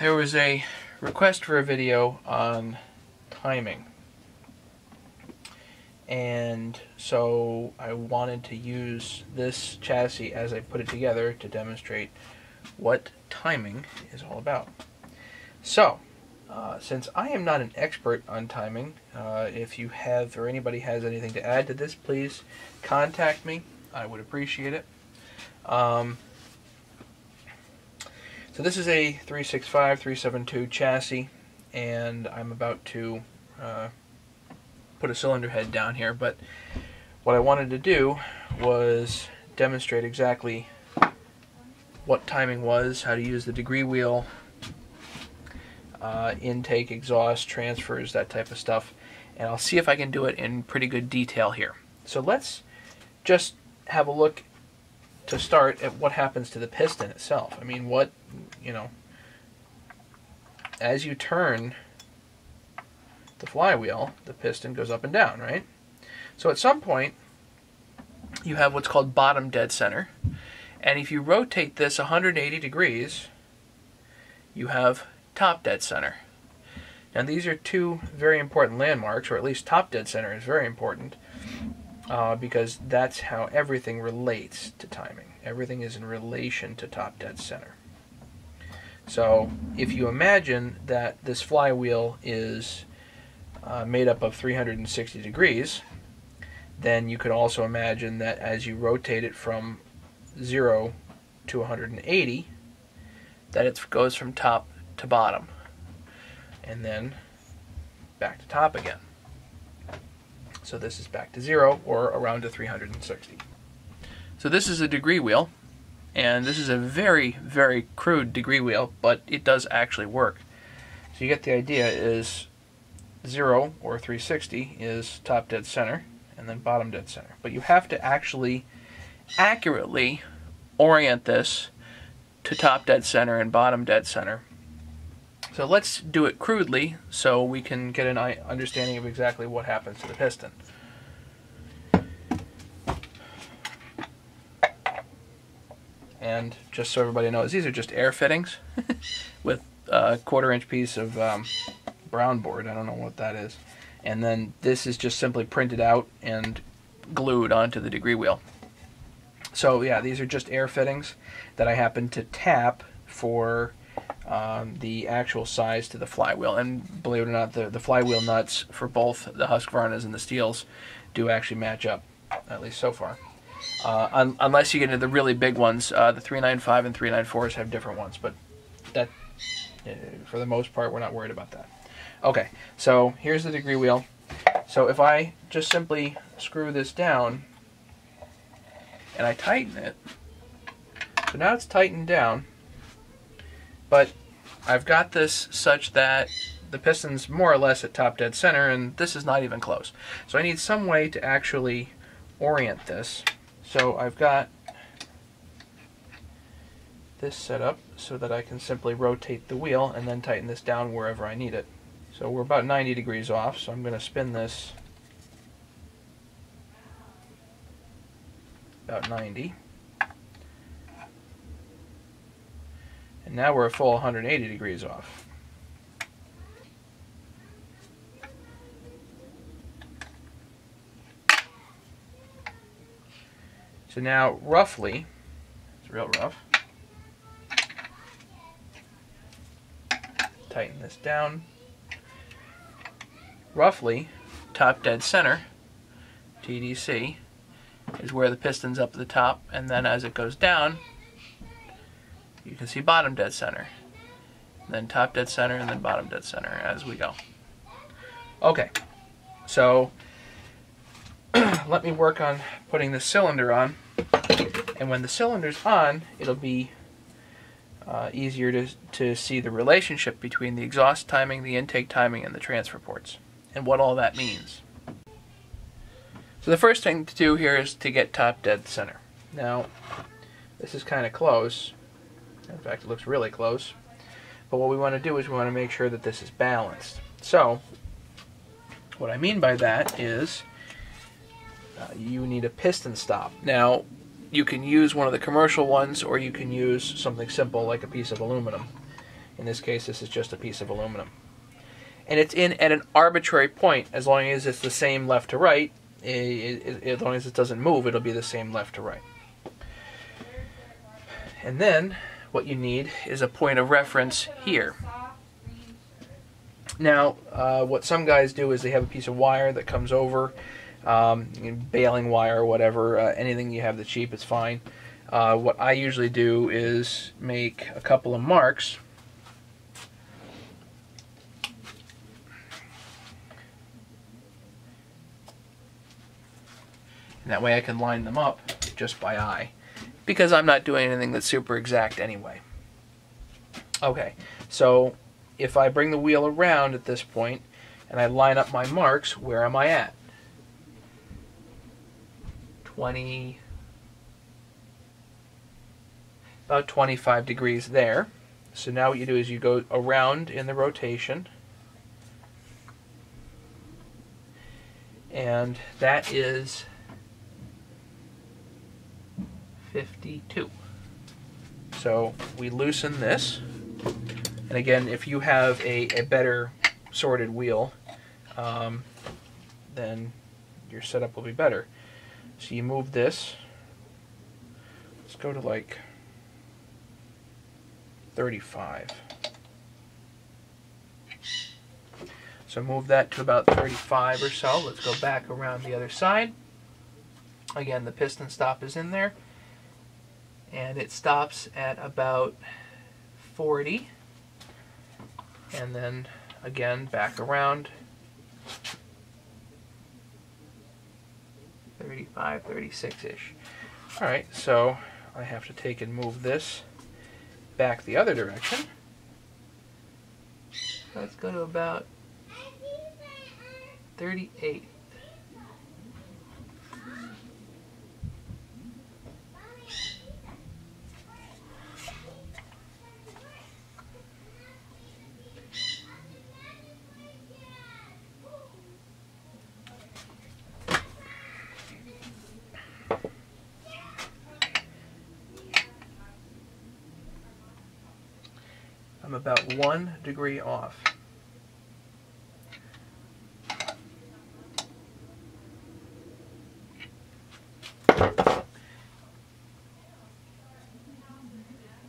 there was a request for a video on timing. And so I wanted to use this chassis as I put it together to demonstrate what timing is all about. So, uh, since I am not an expert on timing, uh, if you have or anybody has anything to add to this, please contact me. I would appreciate it. Um, so this is a 365 372 chassis, and I'm about to uh, put a cylinder head down here. But what I wanted to do was demonstrate exactly what timing was, how to use the degree wheel, uh, intake, exhaust, transfers, that type of stuff. And I'll see if I can do it in pretty good detail here. So let's just have a look to start at what happens to the piston itself. I mean, what, you know, as you turn the flywheel, the piston goes up and down, right? So at some point, you have what's called bottom dead center. And if you rotate this 180 degrees, you have top dead center. Now these are two very important landmarks, or at least top dead center is very important uh, because that's how everything relates to timing. Everything is in relation to top dead center. So if you imagine that this flywheel is uh, made up of 360 degrees, then you could also imagine that as you rotate it from 0 to 180, that it goes from top to bottom and then back to top again. So this is back to zero or around to 360. So this is a degree wheel, and this is a very, very crude degree wheel, but it does actually work. So you get the idea is zero or 360 is top dead center, and then bottom dead center. But you have to actually accurately orient this to top dead center and bottom dead center. So let's do it crudely so we can get an understanding of exactly what happens to the piston. And just so everybody knows, these are just air fittings with a quarter inch piece of um, brown board. I don't know what that is. And then this is just simply printed out and glued onto the degree wheel. So yeah, these are just air fittings that I happen to tap for um, the actual size to the flywheel. And believe it or not, the, the flywheel nuts for both the Husqvarnas and the Stihls do actually match up, at least so far. Uh, un unless you get into the really big ones, uh, the 395 and 394s have different ones, but that, uh, for the most part, we're not worried about that. Okay, so here's the degree wheel. So if I just simply screw this down and I tighten it, so now it's tightened down, but I've got this such that the piston's more or less at top dead center, and this is not even close. So I need some way to actually orient this. So I've got this set up so that I can simply rotate the wheel and then tighten this down wherever I need it. So we're about 90 degrees off, so I'm going to spin this about 90. And now we're a full 180 degrees off. So now, roughly, it's real rough, tighten this down. Roughly, top dead center, TDC, is where the piston's up at the top, and then as it goes down, you can see bottom dead center, then top dead center, and then bottom dead center as we go. Okay, so let me work on putting the cylinder on. And when the cylinder's on, it'll be uh, easier to, to see the relationship between the exhaust timing, the intake timing, and the transfer ports, and what all that means. So the first thing to do here is to get top dead center. Now, this is kind of close, in fact, it looks really close. But what we want to do is we want to make sure that this is balanced. So, what I mean by that is uh, you need a piston stop. Now, you can use one of the commercial ones or you can use something simple like a piece of aluminum. In this case, this is just a piece of aluminum. And it's in at an arbitrary point. As long as it's the same left to right, as long as it doesn't move, it'll be the same left to right. And then what you need is a point of reference here. Now, uh, what some guys do is they have a piece of wire that comes over, um, baling wire whatever, uh, anything you have that's cheap, is fine. Uh, what I usually do is make a couple of marks And that way I can line them up just by eye because I'm not doing anything that's super exact anyway. Okay, so if I bring the wheel around at this point and I line up my marks, where am I at? 20, about 25 degrees there. So now what you do is you go around in the rotation. And that is 52. So we loosen this. And again, if you have a, a better sorted wheel, um, then your setup will be better. So you move this. Let's go to like 35. So move that to about 35 or so. Let's go back around the other side. Again, the piston stop is in there and it stops at about 40 and then again back around 35 36 ish alright so I have to take and move this back the other direction. Let's go to about 38 I'm about one degree off.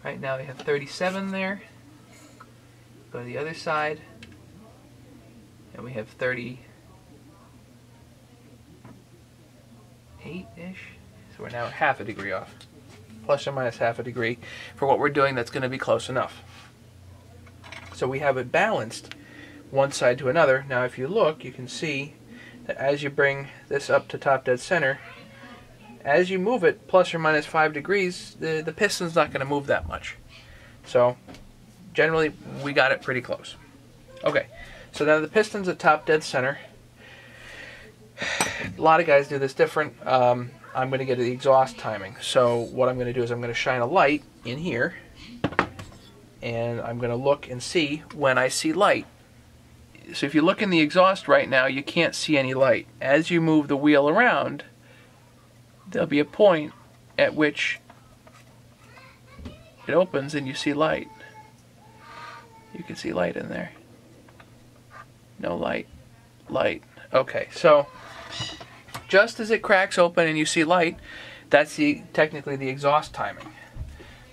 Right now we have 37 there. Go to the other side. And we have 38-ish. So we're now half a degree off. Plus or minus half a degree. For what we're doing, that's going to be close enough. So we have it balanced one side to another. Now if you look, you can see that as you bring this up to top dead center, as you move it plus or minus 5 degrees, the, the piston's not going to move that much. So generally we got it pretty close. Okay, so now the piston's at top dead center. A lot of guys do this different. Um, I'm going to get the exhaust timing. So what I'm going to do is I'm going to shine a light in here and I'm going to look and see when I see light. So if you look in the exhaust right now, you can't see any light. As you move the wheel around, there'll be a point at which it opens and you see light. You can see light in there. No light. Light. Okay, so just as it cracks open and you see light, that's the technically the exhaust timing.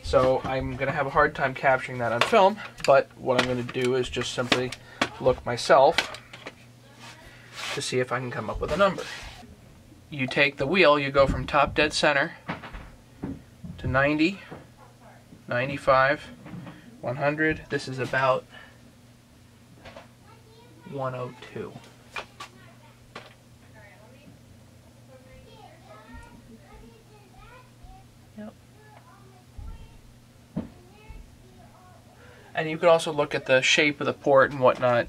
So I'm going to have a hard time capturing that on film, but what I'm going to do is just simply look myself to see if I can come up with a number. You take the wheel, you go from top dead center to 90, 95, 100. This is about 102. And you could also look at the shape of the port and whatnot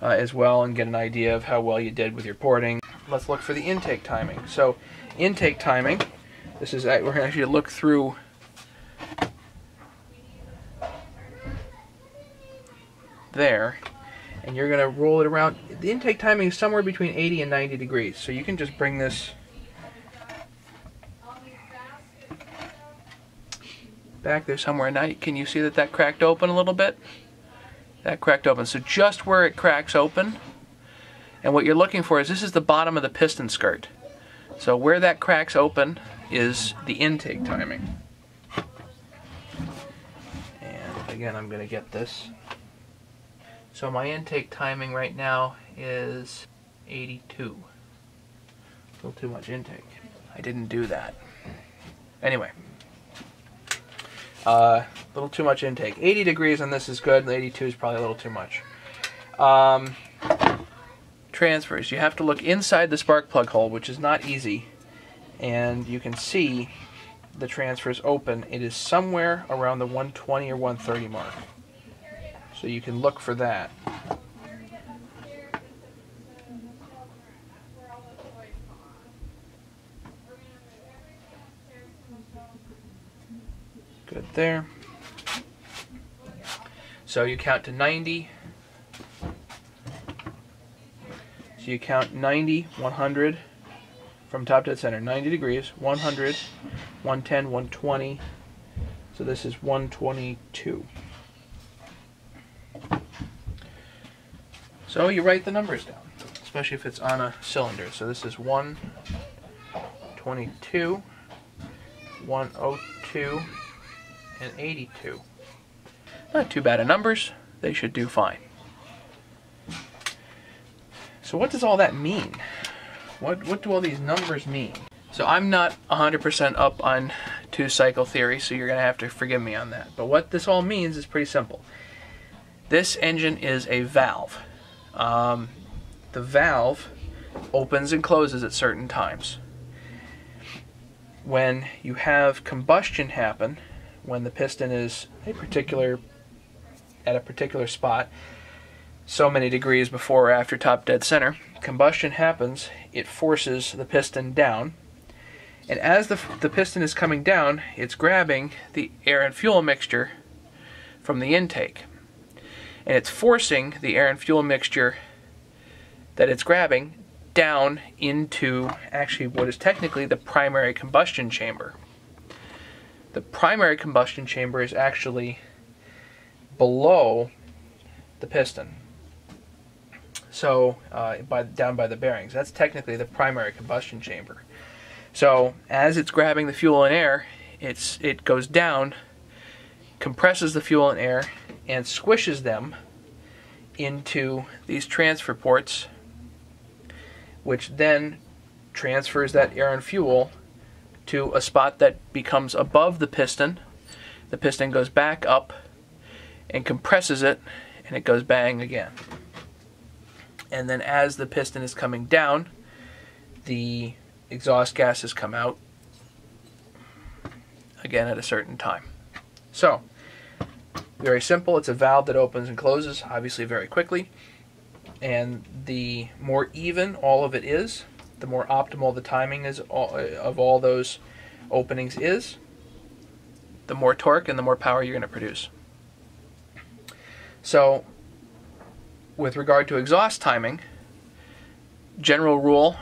uh, as well and get an idea of how well you did with your porting. Let's look for the intake timing. So intake timing, this is we're going to actually look through there and you're going to roll it around. The intake timing is somewhere between 80 and 90 degrees. So you can just bring this back there somewhere. Now, can you see that that cracked open a little bit? That cracked open. So just where it cracks open, and what you're looking for is this is the bottom of the piston skirt. So where that cracks open is the intake timing. And again, I'm going to get this. So my intake timing right now is 82. A little too much intake. I didn't do that. Anyway. A uh, little too much intake. 80 degrees on this is good. 82 is probably a little too much. Um, transfers. You have to look inside the spark plug hole, which is not easy. And you can see the transfers open. It is somewhere around the 120 or 130 mark. So you can look for that. There. So you count to 90. So you count 90, 100 from top to the center, 90 degrees, 100, 110, 120. So this is 122. So you write the numbers down, especially if it's on a cylinder. So this is 122, 102, and 82. Not too bad of numbers. They should do fine. So what does all that mean? What, what do all these numbers mean? So I'm not 100% up on two cycle theory, so you're going to have to forgive me on that. But what this all means is pretty simple. This engine is a valve. Um, the valve opens and closes at certain times. When you have combustion happen, when the piston is a particular at a particular spot, so many degrees before or after top dead center, combustion happens, it forces the piston down. And as the, the piston is coming down, it's grabbing the air and fuel mixture from the intake and it's forcing the air and fuel mixture that it's grabbing down into actually what is technically the primary combustion chamber. The primary combustion chamber is actually below the piston. So, uh, by, down by the bearings. That's technically the primary combustion chamber. So, as it's grabbing the fuel and air, it's, it goes down, compresses the fuel and air, and squishes them into these transfer ports, which then transfers that air and fuel to a spot that becomes above the piston. The piston goes back up and compresses it, and it goes bang again. And then as the piston is coming down, the exhaust gases come out again at a certain time. So, very simple. It's a valve that opens and closes, obviously very quickly. And the more even all of it is, the more optimal the timing is of all those openings is, the more torque and the more power you're going to produce. So, with regard to exhaust timing, general rule,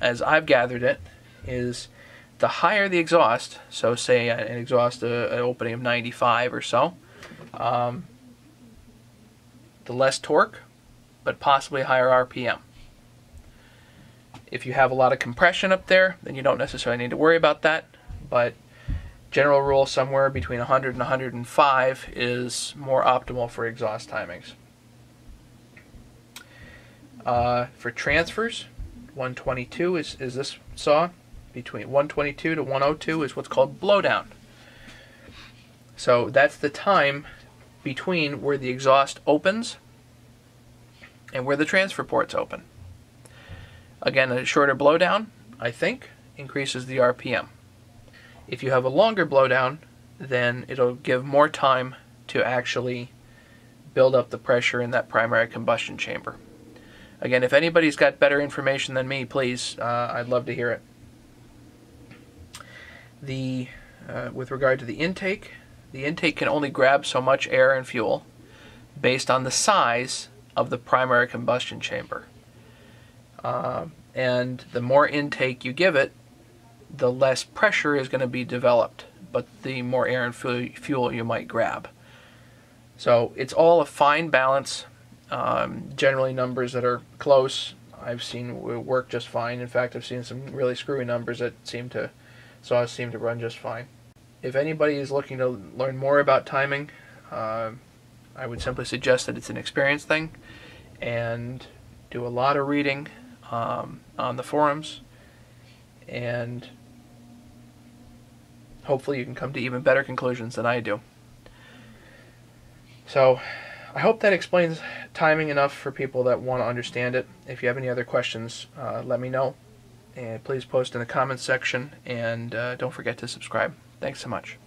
as I've gathered it, is the higher the exhaust, so say an exhaust uh, an opening of 95 or so, um, the less torque, but possibly higher RPM. If you have a lot of compression up there, then you don't necessarily need to worry about that, but general rule somewhere between 100 and 105 is more optimal for exhaust timings. Uh, for transfers, 122 is, is this saw. Between 122 to 102 is what's called blowdown. So that's the time between where the exhaust opens and where the transfer ports open. Again, a shorter blowdown, I think, increases the RPM. If you have a longer blowdown, then it'll give more time to actually build up the pressure in that primary combustion chamber. Again, if anybody's got better information than me, please, uh, I'd love to hear it. The, uh, with regard to the intake, the intake can only grab so much air and fuel based on the size of the primary combustion chamber. Uh, and the more intake you give it, the less pressure is going to be developed, but the more air and fuel you might grab. So it's all a fine balance. Um, generally, numbers that are close, I've seen work just fine. In fact, I've seen some really screwy numbers that seem to saws seem to run just fine. If anybody is looking to learn more about timing, uh, I would simply suggest that it's an experience thing and do a lot of reading um, on the forums and hopefully you can come to even better conclusions than I do. So I hope that explains timing enough for people that want to understand it. If you have any other questions, uh, let me know. And please post in the comments section and uh, don't forget to subscribe. Thanks so much.